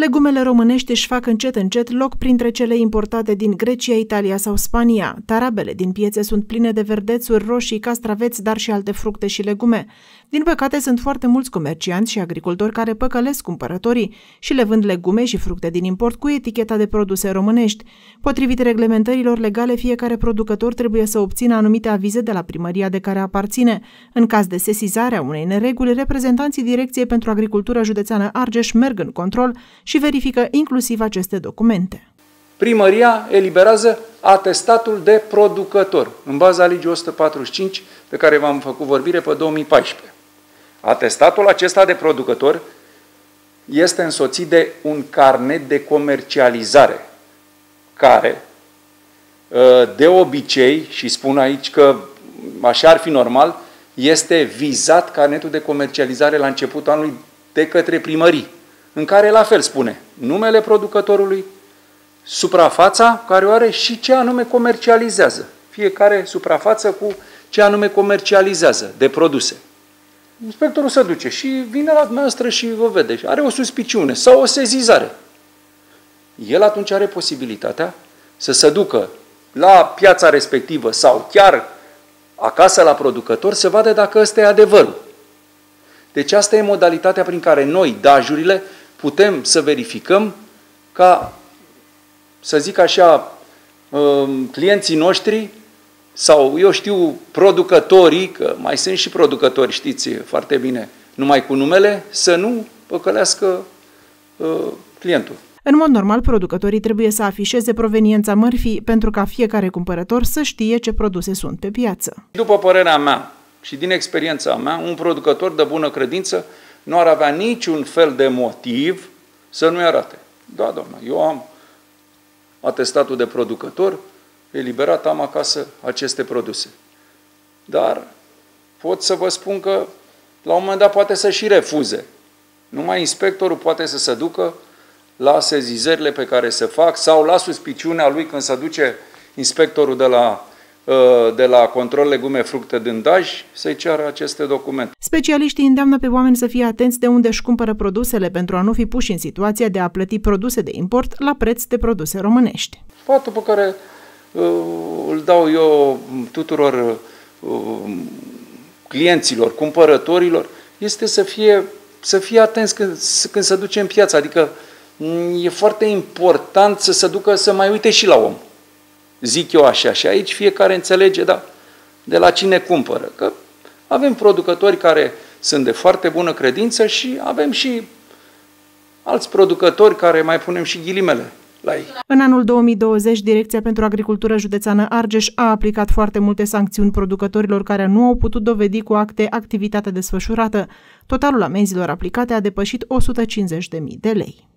Legumele românești își fac încet încet loc printre cele importate din Grecia, Italia sau Spania. Tarabele din piețe sunt pline de verdețuri, roșii, castraveți, dar și alte fructe și legume. Din păcate, sunt foarte mulți comercianți și agricultori care păcălesc cumpărătorii și le vând legume și fructe din import cu eticheta de produse românești. Potrivit reglementărilor legale, fiecare producător trebuie să obțină anumite avize de la primăria de care aparține. În caz de sesizare a unei nereguli, reprezentanții Direcției pentru Agricultură Județeană Argeș merg în control și verifică inclusiv aceste documente. Primăria eliberează atestatul de producător în baza legii 145 pe care v-am făcut vorbire pe 2014. Atestatul acesta de producător este însoțit de un carnet de comercializare care ă, de obicei, și spun aici că așa ar fi normal, este vizat carnetul de comercializare la începutul anului de către primării, în care la fel spune numele producătorului, suprafața care o are și ce anume comercializează. Fiecare suprafață cu ce anume comercializează de produse. Inspectorul se duce și vine la dumneavoastră și vă vede. Și are o suspiciune sau o sezizare. El atunci are posibilitatea să se ducă la piața respectivă sau chiar acasă la producător să vadă dacă ăsta e adevărul. Deci asta e modalitatea prin care noi, dajurile, putem să verificăm ca, să zic așa, um, clienții noștri sau, eu știu, producătorii, că mai sunt și producători, știți foarte bine, numai cu numele, să nu păcălească uh, clientul. În mod normal, producătorii trebuie să afișeze proveniența mărfii pentru ca fiecare cumpărător să știe ce produse sunt pe piață. După părerea mea și din experiența mea, un producător de bună credință nu ar avea niciun fel de motiv să nu-i arate. Da, doamnă, eu am atestatul de producător, eliberat, am acasă aceste produse. Dar pot să vă spun că la un moment dat poate să și refuze. Numai inspectorul poate să se ducă la sezizările pe care se fac sau la suspiciunea lui când se duce inspectorul de la Uh, de la control legume, fructe din daj, să-i ceară aceste documente. Specialiștii îndeamnă pe oameni să fie atenți de unde își cumpără produsele pentru a nu fi puși în situația de a plăti produse de import la preț de produse românești. Sfatul pe care uh, îl dau eu tuturor uh, clienților, cumpărătorilor, este să fie, să fie atenți când, când se duce în piață. Adică mm, e foarte important să se ducă să mai uite și la om. Zic eu așa. Și aici fiecare înțelege, da, de la cine cumpără. Că avem producători care sunt de foarte bună credință și avem și alți producători care mai punem și ghilimele la ei. În anul 2020, Direcția pentru Agricultură Județeană Argeș a aplicat foarte multe sancțiuni producătorilor care nu au putut dovedi cu acte activitatea desfășurată. Totalul amenzilor aplicate a depășit 150.000 de lei.